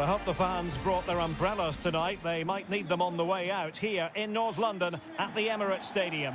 I hope the fans brought their umbrellas tonight. They might need them on the way out here in North London at the Emirates Stadium.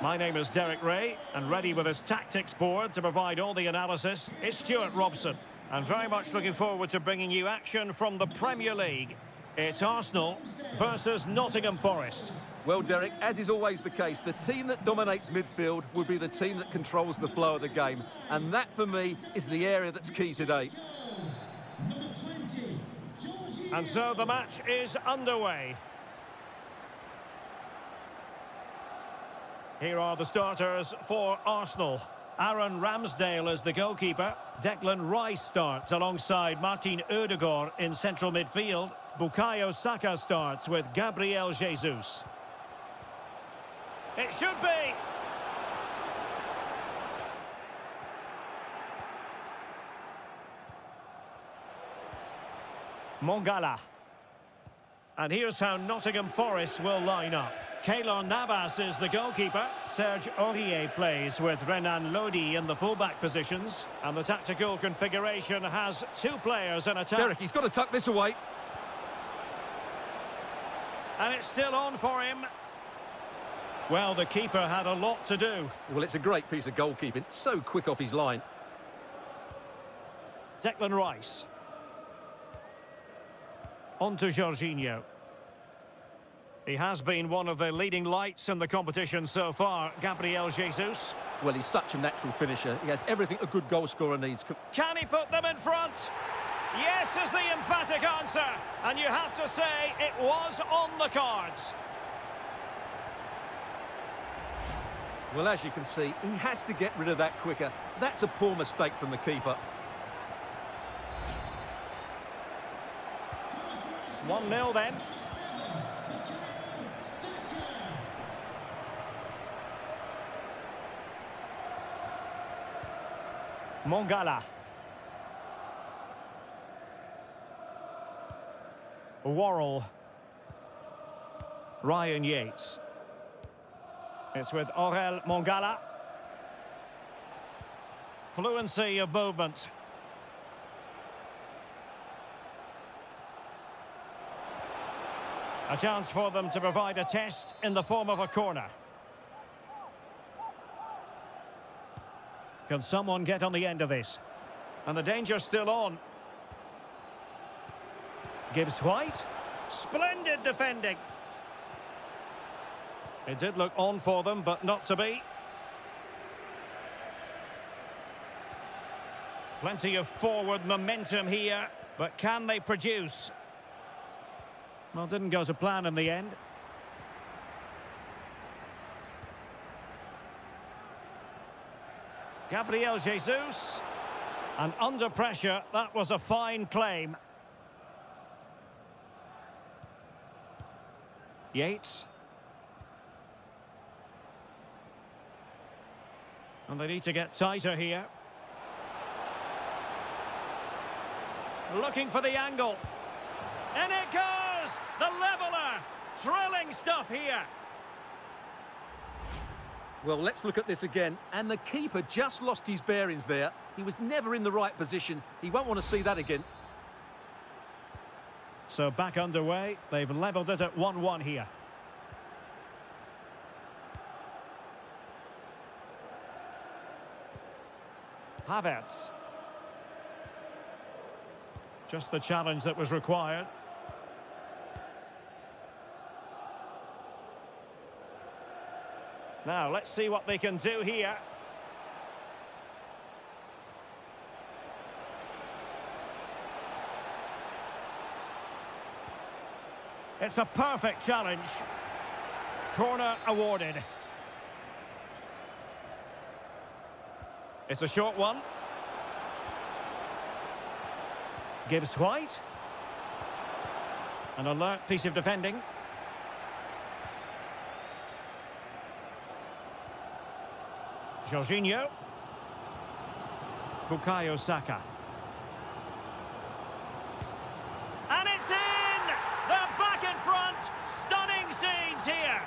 My name is Derek Ray, and ready with his tactics board to provide all the analysis is Stuart Robson. And very much looking forward to bringing you action from the Premier League. It's Arsenal versus Nottingham Forest. Well, Derek, as is always the case, the team that dominates midfield will be the team that controls the flow of the game. And that, for me, is the area that's key today. And so the match is underway. Here are the starters for Arsenal. Aaron Ramsdale is the goalkeeper. Declan Rice starts alongside Martin Odegaard in central midfield. Bukayo Saka starts with Gabriel Jesus. It should be. Mangala. And here's how Nottingham Forest will line up. Keylor Navas is the goalkeeper. Serge Aurier plays with Renan Lodi in the fullback positions. And the tactical configuration has two players in attack. Derek, he's got to tuck this away. And it's still on for him. Well, the keeper had a lot to do. Well, it's a great piece of goalkeeping. So quick off his line. Declan Rice. On to Jorginho. He has been one of the leading lights in the competition so far, Gabriel Jesus. Well, he's such a natural finisher. He has everything a good goal scorer needs. Can he put them in front? Yes is the emphatic answer. And you have to say it was on the cards. Well, as you can see, he has to get rid of that quicker. That's a poor mistake from the keeper. 1-0 then. Mangala. Worrall. Ryan Yates. It's with Orel Mangala. Fluency of movement. A chance for them to provide a test in the form of a corner. Can someone get on the end of this? And the danger's still on. Gibbs White. Splendid defending. It did look on for them, but not to be. Plenty of forward momentum here, but can they produce? Well, didn't go to plan in the end. Gabriel Jesus. And under pressure, that was a fine claim. Yates. And they need to get tighter here. Looking for the angle. And it goes! The leveller! Thrilling stuff here. Well, let's look at this again. And the keeper just lost his bearings there. He was never in the right position. He won't want to see that again. So back underway. They've levelled it at 1-1 here. Havertz. Just the challenge that was required. Now, let's see what they can do here. It's a perfect challenge. Corner awarded. It's a short one. Gibbs White. An alert piece of defending. Jorginho. Bukayo Saka. And it's in! They're back in front! Stunning scenes here!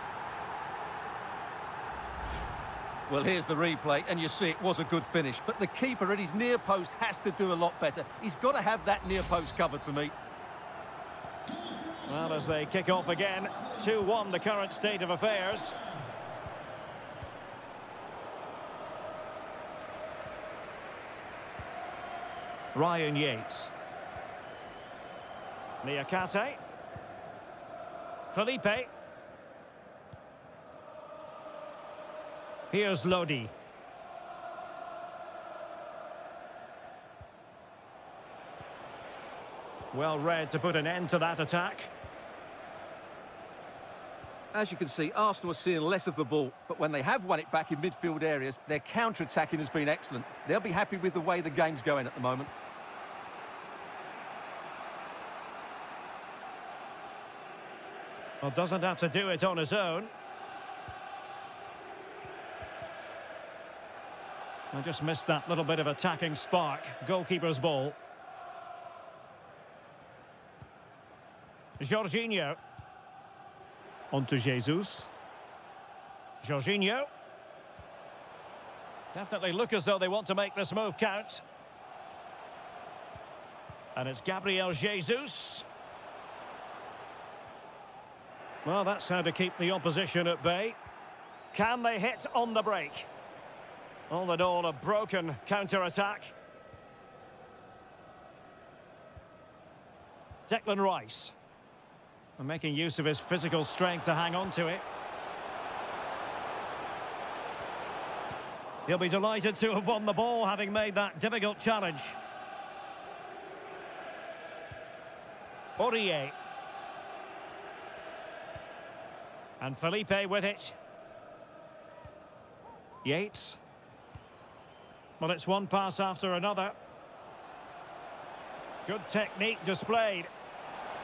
Well, here's the replay, and you see it was a good finish. But the keeper at his near post has to do a lot better. He's got to have that near post covered for me. Well, as they kick off again, 2-1 the current state of affairs. Ryan Yates. Niakhaté. Felipe. Here's Lodi. Well read to put an end to that attack. As you can see, Arsenal are seeing less of the ball, but when they have won it back in midfield areas, their counter-attacking has been excellent. They'll be happy with the way the game's going at the moment. Well, doesn't have to do it on his own. I just missed that little bit of attacking spark. Goalkeeper's ball. Jorginho. On to Jesus. Jorginho. Definitely look as though they want to make this move count. And it's Gabriel Jesus. Well, that's how to keep the opposition at bay. Can they hit on the break? All in all, a broken counter-attack. Declan Rice. And making use of his physical strength to hang on to it. He'll be delighted to have won the ball, having made that difficult challenge. Aurier. And Felipe with it. Yates. Well, it's one pass after another. Good technique displayed.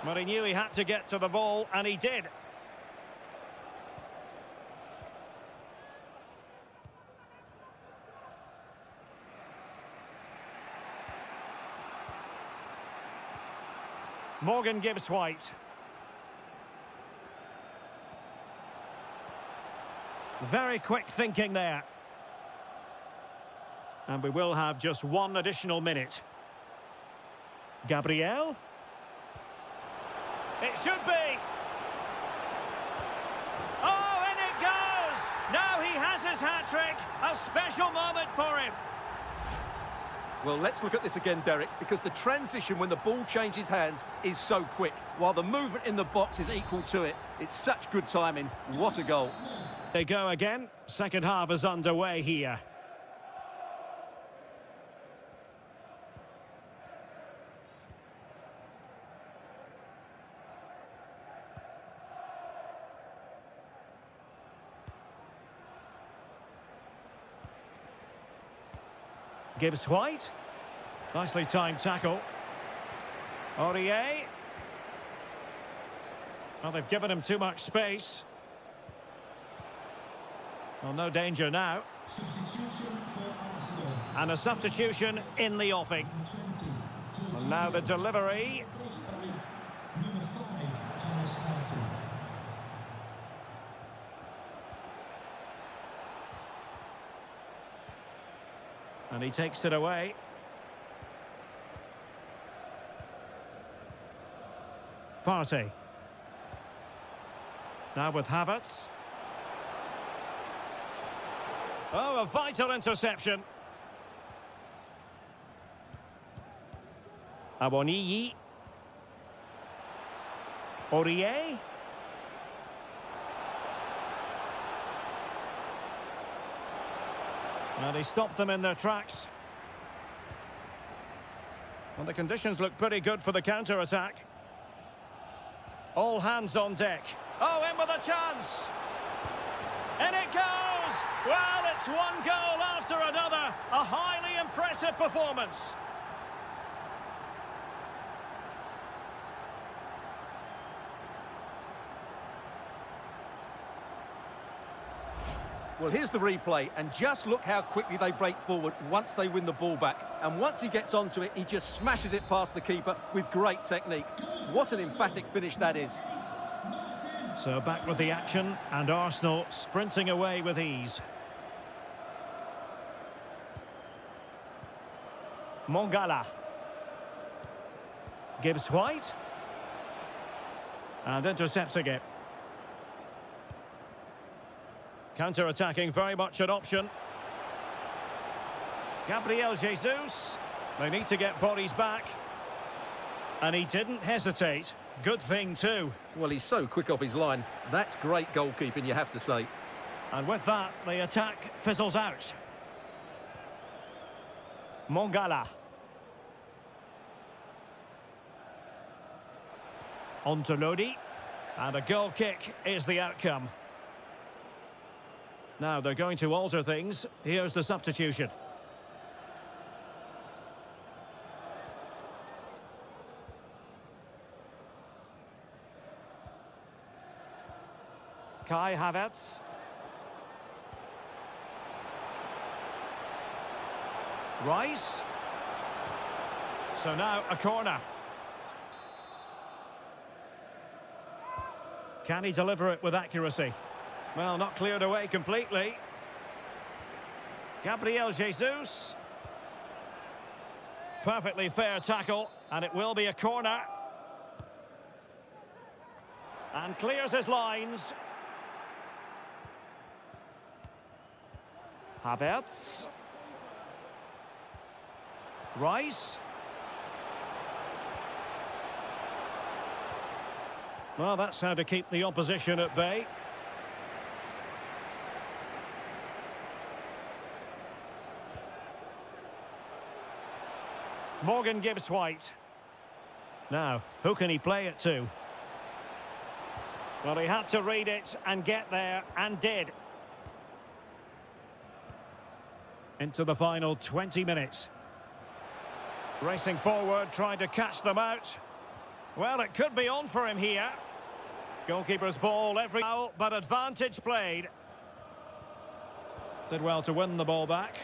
But he knew he had to get to the ball, and he did. Morgan Gibbs Very quick thinking there. And we will have just one additional minute. Gabriel. It should be. Oh, and it goes! Now he has his hat-trick. A special moment for him. Well, let's look at this again, Derek, because the transition when the ball changes hands is so quick, while the movement in the box is equal to it. It's such good timing. What a goal. They go again. Second half is underway here. Gibbs White. Nicely timed tackle. Aurier. Well, they've given him too much space. Well, no danger now. And a substitution in the offing. And now the delivery. And he takes it away. Partey. Now with Havertz. Oh, a vital interception. Awoniyi. Aurier. Well, they stopped them in their tracks. Well, the conditions look pretty good for the counter-attack. All hands on deck. Oh, in with a chance! And it goes! Well, it's one goal after another. A highly impressive performance. Well, here's the replay, and just look how quickly they break forward once they win the ball back. And once he gets onto it, he just smashes it past the keeper with great technique. What an emphatic finish that is. So back with the action, and Arsenal sprinting away with ease. Mangala. Gibbs White. And intercepts again. Counter-attacking, very much an option. Gabriel Jesus. They need to get bodies back. And he didn't hesitate. Good thing too. Well, he's so quick off his line. That's great goalkeeping, you have to say. And with that, the attack fizzles out. Mangala. On to Lodi. And a goal kick is the outcome. Now they're going to alter things. Here's the substitution. Kai Havertz. Rice. So now a corner. Can he deliver it with accuracy? Well, not cleared away completely. Gabriel Jesus. Perfectly fair tackle, and it will be a corner. And clears his lines. Havertz. Rice. Well, that's how to keep the opposition at bay. Morgan Gibbs White. Now, who can he play it to? Well, he had to read it and get there, and did. Into the final 20 minutes. Racing forward, trying to catch them out. Well, it could be on for him here. Goalkeeper's ball every foul, but advantage played. Did well to win the ball back.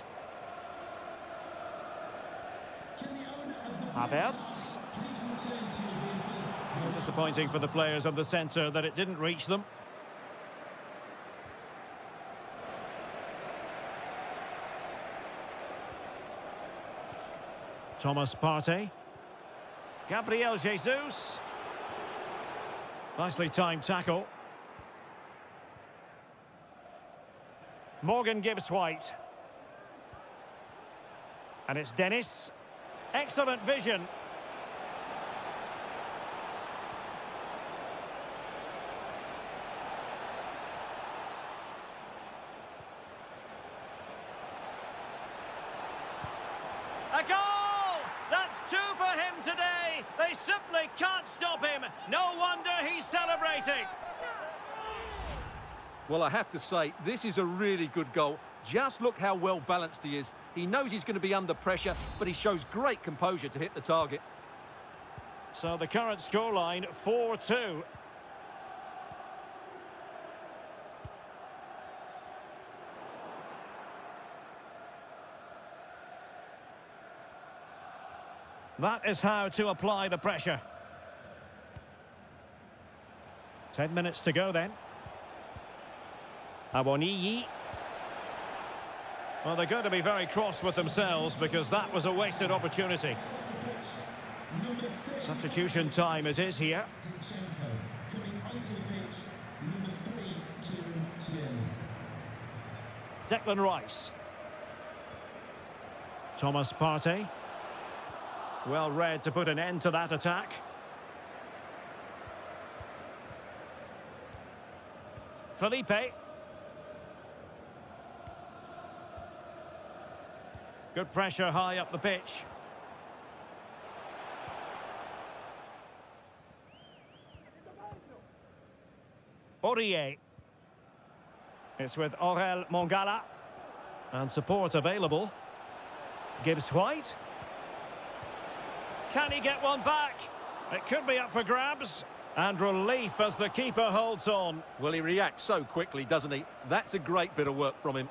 Havertz. Disappointing for the players of the centre that it didn't reach them. Thomas Partey. Gabriel Jesus. Nicely timed tackle. Morgan Gibbs White. And it's Dennis. Excellent vision. A goal! That's two for him today. They simply can't stop him. No wonder he's celebrating. Well, I have to say, this is a really good goal. Just look how well balanced he is. He knows he's going to be under pressure, but he shows great composure to hit the target. So the current scoreline, 4-2. That is how to apply the pressure. Ten minutes to go then. Awoniyi. Well, they're going to be very cross with themselves because that was a wasted opportunity. Substitution time it is here. Declan Rice. Thomas Partey. Well read to put an end to that attack. Felipe. Good pressure high up the pitch. Aurier. It's with Orel Mangala. And support available. Gibbs White. Can he get one back? It could be up for grabs. And relief as the keeper holds on. Well, he reacts so quickly, doesn't he? That's a great bit of work from him.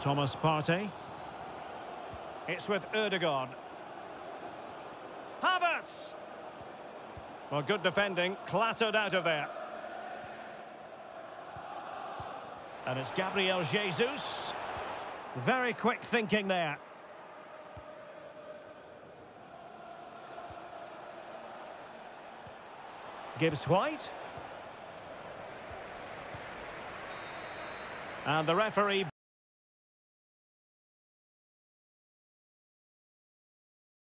Thomas Partey. It's with Odegaard. Havertz! Well, good defending, clattered out of there. And it's Gabriel Jesus. Very quick thinking there. Gibbs White. And the referee